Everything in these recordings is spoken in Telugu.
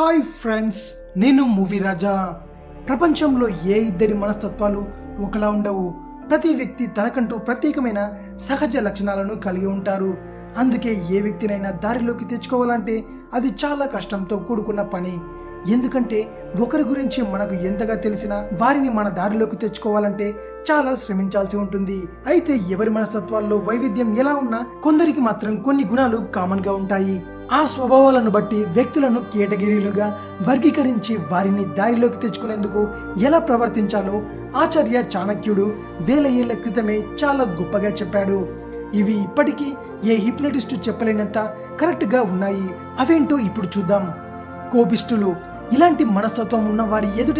హాయ్ ఫ్రెండ్స్ నేను మూవీ రాజా. ప్రపంచంలో ఏ ఇద్దరి మనస్తత్వాలు ఒకలా ఉండవు? ప్రతి వ్యక్తి తనకంటూ ప్రత్యేకమైన సహజ లక్షణాలను కలిగి ఉంటారు. అందుకే ఏ వ్యక్తినైనా దారిలోకి తెచ్చుకోవాలంటే అది చాలా కష్టంతో కూడుకున్న పని. ఎందుకంటే ఒకరి గురించి మనకు ఎంతగా తెలిసినా వారిని మన దారిలోకి తెచ్చుకోవాలంటే చాలా శ్రమించాల్సి ఉంటుంది. అయితే ఎవరి మనస్తత్వాల్లో వైవిధ్యం ఎలా ఉన్నా కొందరికి మాత్రం కొన్ని గుణాలు కామన్గా ఉంటాయి. ఆ స్వభావాలను బట్టి వ్యక్తులను కేటగిరీలుగా వర్గీకరించి వారిని దారిలోకి తెచ్చుకునేందుకు ఎలా ప్రవర్తించాలో ఆచార్య చాణక్యుడు వేల ఏళ్ళ క్రితమే చాలా గొప్పగా చెప్పాడు. ఇవి ఇప్పటికీ ఏ హిప్నటిస్టు చెప్పలేనంత కరెక్ట్గా ఉన్నాయి. అవేంటో ఇప్పుడు చూద్దాం. కోపిస్టులు ఇలాంటి మనస్తత్వం ఉన్న వారి ఎదుట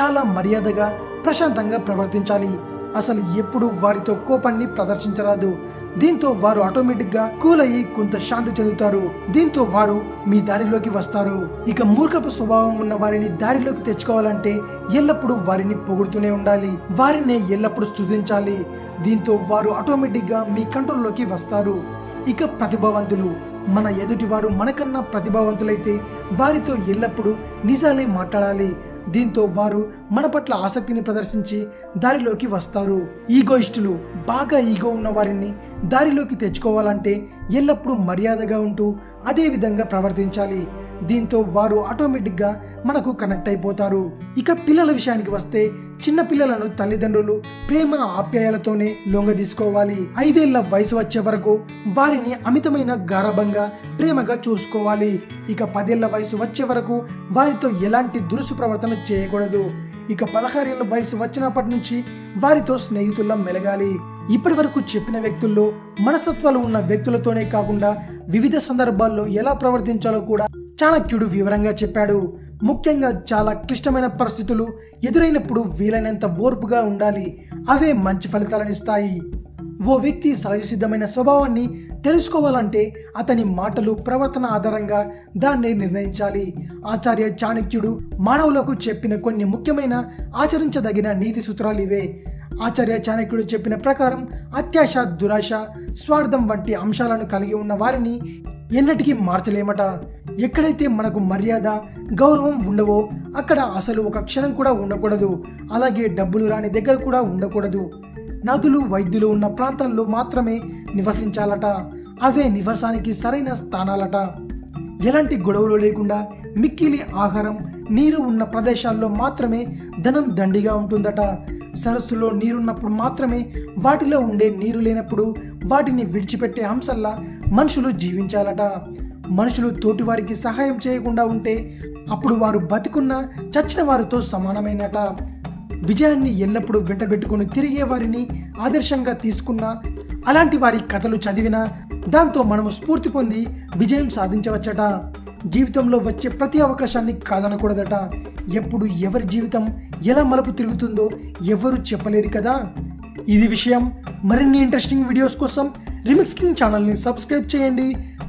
చాలా మర్యాదగా ప్రశాంతంగా ప్రవర్తించాలి. అసలు ఎప్పుడు వారితో కోపాన్ని ప్రదర్శించరాదు. దీంతో వారు ఆటోమేటిక్గా కూల్ అయ్యి కొంత శాంతి చెందుతారు. దీంతో వారు మీ దారిలోకి వస్తారు. ఇక మూర్ఖపు స్వభావం ఉన్న వారిని దారిలోకి తెచ్చుకోవాలంటే ఎల్లప్పుడూ వారిని పొగుడుతూనే ఉండాలి. వారిని ఎల్లప్పుడూ స్థుతించాలి దీంతో వారు ఆటోమేటిక్గా మీ కంట్రోల్లోకి వస్తారు. ఇక ప్రతిభావంతులు మన ఎదుటి వారు మనకన్నా ప్రతిభావంతులైతే వారితో ఎల్లప్పుడూ నిజాలే మాట్లాడాలి. దీంతో వారు మన పట్ల ఆసక్తిని ప్రదర్శించి దారిలోకి వస్తారు. ఈగోయిస్టులు బాగా ఈగో ఉన్న వారిని దారిలోకి తెచ్చుకోవాలంటే ఎల్లప్పుడూ మర్యాదగా ఉంటూ అదే విధంగా ప్రవర్తించాలి. దీంతో వారు ఆటోమేటిక్గా మనకు కనెక్ట్ అయిపోతారు. ఇక పిల్లల విషయానికి వస్తే చిన్న పిల్లలను తల్లిదండ్రులు ప్రేమ ఆప్యాయాలతోనే లొంగ తీసుకోవాలి. ఐదేళ్ళ వయసు వచ్చే వరకు వారిని అమితమైన గారభంగా ప్రేమగా చూసుకోవాలి. ఇక పదేళ్ళ వయసు వచ్చే వరకు వారితో ఎలాంటి దురుసు ప్రవర్తన చేయకూడదు. ఇక పదహారేళ్ళ వయసు వచ్చినప్పటి నుంచి వారితో స్నేహితుల్లా మెలగాలి. ఇప్పటి వరకు చెప్పిన వ్యక్తుల్లో మనస్తత్వాలు ఉన్న వ్యక్తులతోనే కాకుండా వివిధ సందర్భాల్లో ఎలా ప్రవర్తించాలో కూడా చాణక్యుడు వివరంగా చెప్పాడు. ముఖ్యంగా చాలా క్లిష్టమైన పరిస్థితులు ఎదురైనప్పుడు వీలైనంత ఓర్పుగా ఉండాలి. అవే మంచి ఫలితాలను ఇస్తాయి. ఓ వ్యక్తి సహజసిద్ధమైన స్వభావాన్ని తెలుసుకోవాలంటే అతని మాటలు ప్రవర్తన ఆధారంగా దాన్ని నిర్ణయించాలి. ఆచార్య చాణక్యుడు మానవులకు చెప్పిన కొన్ని ముఖ్యమైన ఆచరించదగిన నీతి సూత్రాలు ఇవే. ఆచార్య చాణక్యుడు చెప్పిన ప్రకారం అత్యాశ దురాశ స్వార్థం వంటి అంశాలను కలిగి ఉన్న వారిని ఎన్నటికీ మార్చలేమట. ఎక్కడైతే మనకు మర్యాద గౌరవం ఉండవో అక్కడ అసలు ఒక క్షణం కూడా ఉండకూడదు. అలాగే డబ్బులు రాని దగ్గర కూడా ఉండకూడదు. నదులు వైద్యులు ఉన్న ప్రాంతాల్లో మాత్రమే నివసించాలట. అవే నివాసానికి సరైన స్థానాలట. ఎలాంటి గొడవలు లేకుండా మిక్కిలి ఆహారం నీరు ఉన్న ప్రదేశాల్లో మాత్రమే ధనం దండిగా ఉంటుందట. సరస్సులో నీరున్నప్పుడు మాత్రమే వాటిలో ఉండే నీరు లేనప్పుడు వాటిని విడిచిపెట్టే అంశల్లా మనుషులు జీవించాలట. మనుషులు తోటివారికి సహాయం చేయకుండా ఉంటే అప్పుడు వారు బతికున్న చచ్చిన వారితో సమానమైనట. విజయాన్ని ఎల్లప్పుడూ వెంటబెట్టుకుని తిరిగే వారిని ఆదర్శంగా తీసుకున్న అలాంటి వారి కథలు చదివినా దాంతో మనము స్ఫూర్తి పొంది విజయం సాధించవచ్చట. జీవితంలో వచ్చే ప్రతి అవకాశాన్ని కాదనకూడదట. ఎప్పుడు ఎవరి జీవితం ఎలా మలుపు తిరుగుతుందో ఎవరు చెప్పలేరు కదా. ఇది విషయం. మరిన్ని ఇంట్రెస్టింగ్ వీడియోస్ కోసం రిమిక్స్ కింగ్ ఛానల్ని సబ్స్క్రైబ్ చేయండి.